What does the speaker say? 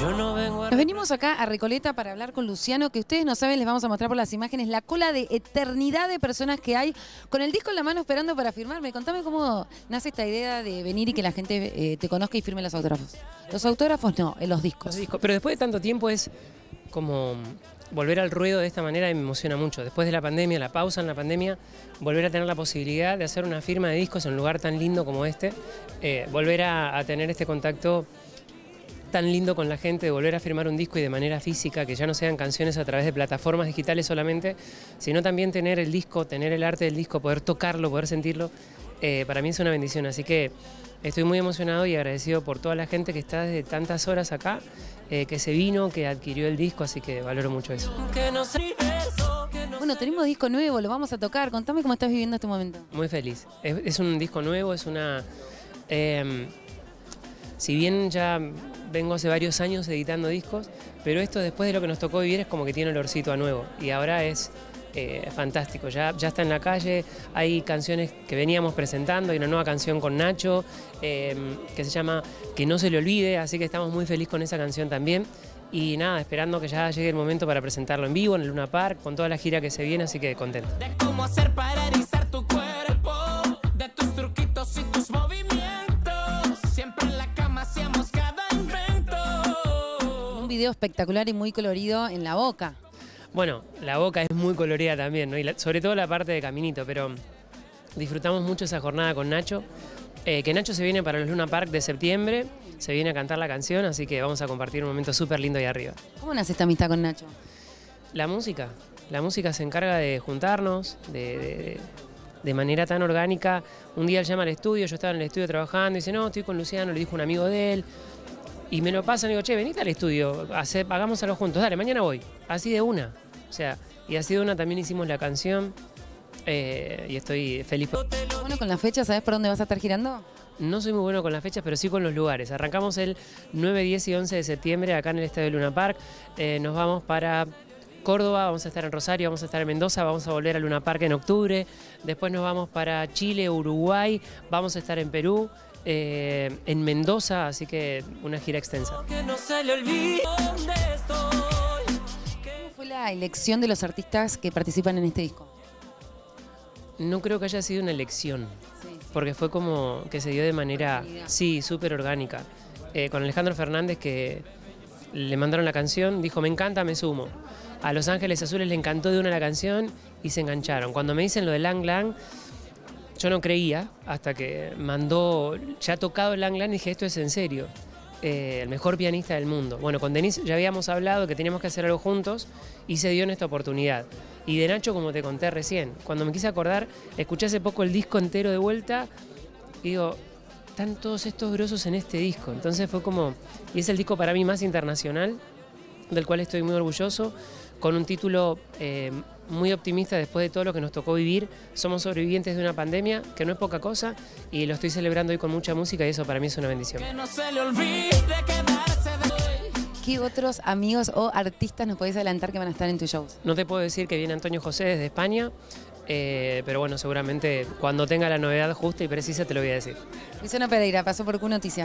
Nos venimos acá a Recoleta para hablar con Luciano, que ustedes no saben, les vamos a mostrar por las imágenes la cola de eternidad de personas que hay con el disco en la mano esperando para firmarme. Contame cómo nace esta idea de venir y que la gente eh, te conozca y firme los autógrafos. Los autógrafos no, en los discos. Los discos. Pero después de tanto tiempo es como volver al ruedo de esta manera y me emociona mucho. Después de la pandemia, la pausa en la pandemia, volver a tener la posibilidad de hacer una firma de discos en un lugar tan lindo como este, eh, volver a, a tener este contacto tan lindo con la gente de volver a firmar un disco y de manera física, que ya no sean canciones a través de plataformas digitales solamente, sino también tener el disco, tener el arte del disco, poder tocarlo, poder sentirlo, eh, para mí es una bendición. Así que estoy muy emocionado y agradecido por toda la gente que está desde tantas horas acá, eh, que se vino, que adquirió el disco, así que valoro mucho eso. Bueno, tenemos disco nuevo, lo vamos a tocar. Contame cómo estás viviendo este momento. Muy feliz. Es, un disco nuevo, es una... Em, si bien ya vengo hace varios años editando discos, pero esto después de lo que nos tocó vivir es como que tiene olorcito a nuevo. Y ahora es eh, fantástico, ya, está en la calle, hay canciones que veníamos presentando, hay una nueva canción con Nacho em, que se llama Que no se le olvide, así que estamos muy felices con esa canción también. Y nada, esperando que ya llegue el momento para presentarlo en vivo en el Luna Park, con toda la gira que se viene, así que contento. Espectacular y muy colorido en la boca. Bueno, la boca es muy colorida también, ¿no? y sobre todo la parte de Caminito, pero disfrutamos mucho esa jornada con Nacho. Eh, que Nacho se viene para los Luna Park de septiembre, se viene a cantar la canción, así que vamos a compartir un momento súper lindo ahí arriba. ¿Cómo nace esta amistad con Nacho? La música. La música se encarga de juntarnos, de, de, manera tan orgánica. Un día él llama al estudio, yo estaba en el estudio trabajando y dice, no, estoy con Luciano, le dijo un amigo de él. Y me lo pasan y digo, che, venite al estudio, hagamos algo juntos, dale, mañana voy. Así de una. O sea, y así de una también hicimos la canción eh, y estoy feliz. Bueno, con la fecha, ¿sabes por dónde vas a estar girando? No soy muy bueno con las fechas, pero sí con los lugares. Arrancamos el 9, 10 y 11 de septiembre acá en el Estadio Luna Park. Eh, nos vamos para Córdoba, vamos a estar en Rosario, vamos a estar en Mendoza, vamos a volver a Luna Park en octubre. Después nos vamos para Chile, Uruguay, vamos a estar en Perú. Eh, en Mendoza, así que una gira extensa. ¿Cómo fue la elección de los artistas que participan en este disco? No creo que haya sido una elección, porque fue como que se dio de manera, sí, súper orgánica. Eh, con Alejandro Fernández que le mandaron la canción, dijo, me encanta, me sumo. A Los Ángeles Azules le encantó de una la canción y se engancharon. Cuando me dicen lo de Lang Lang, yo no creía hasta que mandó, ya ha tocado Lang Lang y dije, esto es en serio. Eh, el mejor pianista del mundo. Bueno, con Denise ya habíamos hablado que teníamos que hacer algo juntos y se dio en esta oportunidad. Y de Nacho, como te conté recién, cuando me quise acordar, escuché hace poco el disco entero de vuelta y digo, están todos estos grosos en este disco. Entonces fue como, y es el disco para mí más internacional, del cual estoy muy orgulloso con un título eh, muy optimista después de todo lo que nos tocó vivir. Somos sobrevivientes de una pandemia, que no es poca cosa, y lo estoy celebrando hoy con mucha música y eso para mí es una bendición. ¿Qué otros amigos o artistas nos podés adelantar que van a estar en tus shows? No te puedo decir que viene Antonio José desde España, eh, pero bueno, seguramente cuando tenga la novedad justa y precisa te lo voy a decir. Luciano Pereira, pasó por Q Noticias.